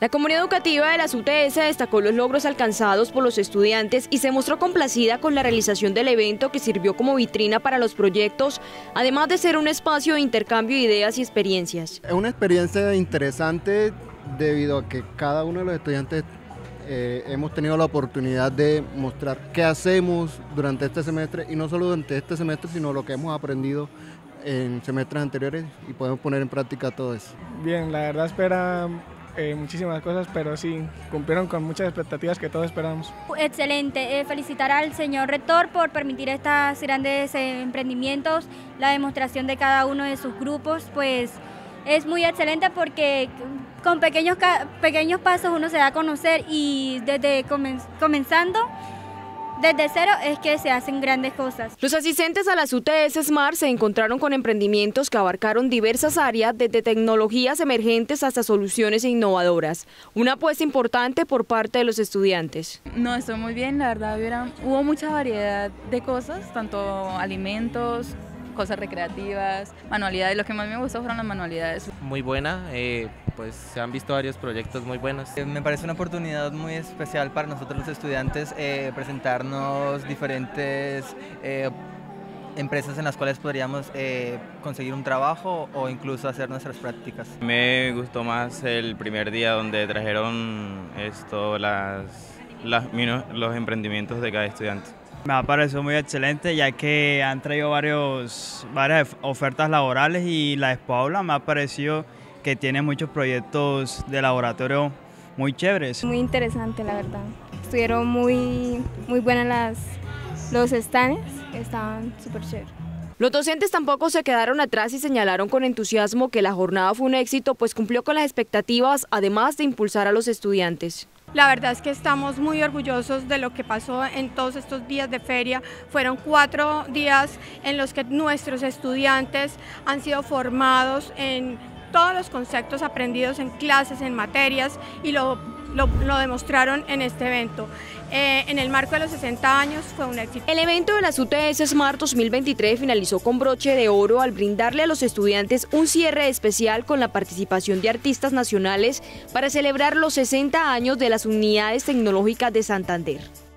La comunidad educativa de las UTS destacó los logros alcanzados por los estudiantes y se mostró complacida con la realización del evento que sirvió como vitrina para los proyectos, además de ser un espacio de intercambio de ideas y experiencias. Es una experiencia interesante debido a que cada uno de los estudiantes eh, hemos tenido la oportunidad de mostrar qué hacemos durante este semestre y no solo durante este semestre, sino lo que hemos aprendido en semestres anteriores y podemos poner en práctica todo eso. Bien, la verdad espera eh, muchísimas cosas, pero sí, cumplieron con muchas expectativas que todos esperamos. Excelente, eh, felicitar al señor rector por permitir estos grandes eh, emprendimientos, la demostración de cada uno de sus grupos, pues es muy excelente porque con pequeños, pequeños pasos uno se da a conocer y desde comenzando desde cero es que se hacen grandes cosas. Los asistentes a las UTS Smart se encontraron con emprendimientos que abarcaron diversas áreas, desde tecnologías emergentes hasta soluciones innovadoras. Una apuesta importante por parte de los estudiantes. No, estoy muy bien, la verdad, hubo mucha variedad de cosas, tanto alimentos, cosas recreativas, manualidades. Lo que más me gustó fueron las manualidades. Muy buena, eh, pues se han visto varios proyectos muy buenos. Eh, me parece una oportunidad muy especial para nosotros los estudiantes eh, presentarnos diferentes empresas en las cuales podríamos conseguir un trabajo o incluso hacer nuestras prácticas. Me gustó más el primer día donde trajeron esto, las, las los emprendimientos de cada estudiante. Me ha parecido muy excelente ya que han traído varios, varias ofertas laborales y la Expo me ha parecido que tiene muchos proyectos de laboratorio muy chéveres. Muy interesante la verdad. Estuvieron muy, muy buenas las, los stands, estaban súper chéveres. Los docentes tampoco se quedaron atrás y señalaron con entusiasmo que la jornada fue un éxito, pues cumplió con las expectativas, además de impulsar a los estudiantes. La verdad es que estamos muy orgullosos de lo que pasó en todos estos días de feria. Fueron cuatro días en los que nuestros estudiantes han sido formados en todos los conceptos aprendidos en clases, en materias y lo, lo, demostraron en este evento. Eh, en el marco de los 60 años fue un éxito. El evento de las UTS Smart 2023 finalizó con broche de oro al brindarle a los estudiantes un cierre especial con la participación de artistas nacionales para celebrar los 60 años de las unidades tecnológicas de Santander.